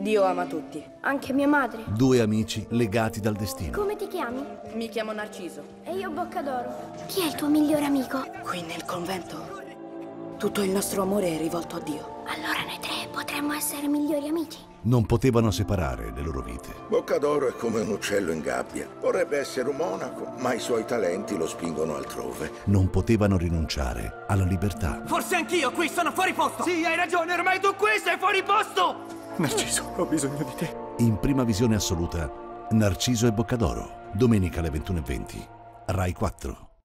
Dio ama tutti. Anche mia madre. Due amici legati dal destino. Come ti chiami? Mi chiamo Narciso. E io Boccadoro. Chi è il tuo migliore amico? Qui nel convento tutto il nostro amore è rivolto a Dio. Allora noi tre potremmo essere migliori amici. Non potevano separare le loro vite. Boccadoro è come un uccello in gabbia. Vorrebbe essere un monaco, ma i suoi talenti lo spingono altrove. Non potevano rinunciare alla libertà. Forse anch'io qui sono fuori posto! Sì, hai ragione, ormai tu qui sei fuori posto! Narciso, ho bisogno di te. In prima visione assoluta, Narciso e Boccadoro. Domenica alle 21.20. Rai 4.